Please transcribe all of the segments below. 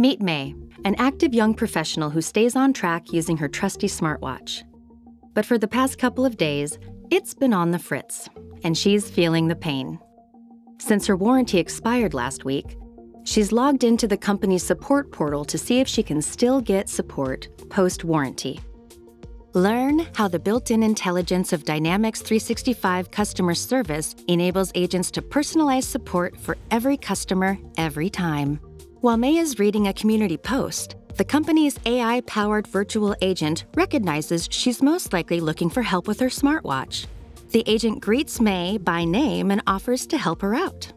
Meet May, an active young professional who stays on track using her trusty smartwatch. But for the past couple of days, it's been on the fritz, and she's feeling the pain. Since her warranty expired last week, she's logged into the company's support portal to see if she can still get support post warranty. Learn how the built in intelligence of Dynamics 365 customer service enables agents to personalize support for every customer every time. While May is reading a community post, the company's AI powered virtual agent recognizes she's most likely looking for help with her smartwatch. The agent greets May by name and offers to help her out.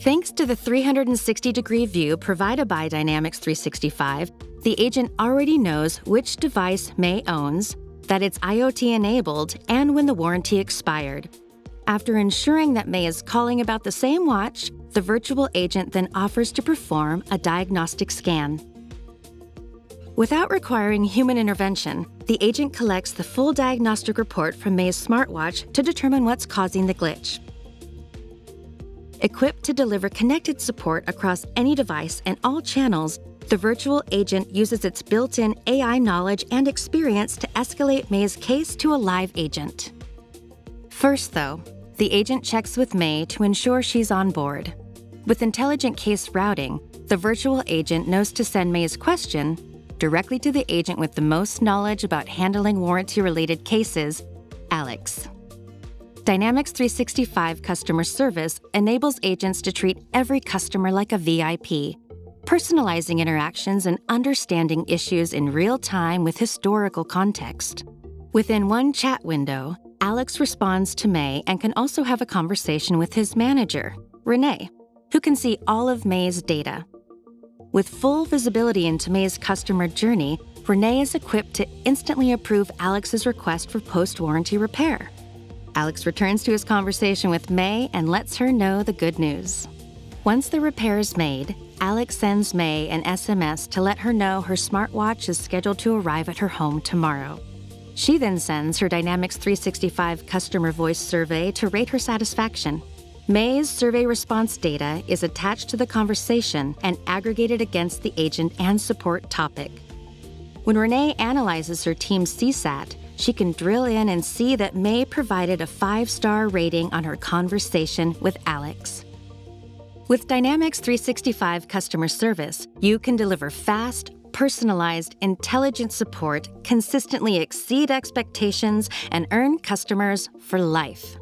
Thanks to the 360 degree view provided by Dynamics 365, the agent already knows which device May owns, that it's IoT enabled, and when the warranty expired. After ensuring that May is calling about the same watch, the virtual agent then offers to perform a diagnostic scan. Without requiring human intervention, the agent collects the full diagnostic report from May's smartwatch to determine what's causing the glitch. Equipped to deliver connected support across any device and all channels, the virtual agent uses its built in AI knowledge and experience to escalate May's case to a live agent. First, though, the agent checks with May to ensure she's on board. With intelligent case routing, the virtual agent knows to send May's question directly to the agent with the most knowledge about handling warranty related cases, Alex. Dynamics 365 customer service enables agents to treat every customer like a VIP, personalizing interactions and understanding issues in real time with historical context. Within one chat window, Alex responds to May and can also have a conversation with his manager, Renee, who can see all of May's data. With full visibility into May's customer journey, Renee is equipped to instantly approve Alex's request for post warranty repair. Alex returns to his conversation with May and lets her know the good news. Once the repair is made, Alex sends May an SMS to let her know her smartwatch is scheduled to arrive at her home tomorrow. She then sends her Dynamics 365 customer voice survey to rate her satisfaction. May's survey response data is attached to the conversation and aggregated against the agent and support topic. When Renee analyzes her team's CSAT, she can drill in and see that May provided a five star rating on her conversation with Alex. With Dynamics 365 customer service, you can deliver fast, personalized, intelligent support, consistently exceed expectations, and earn customers for life.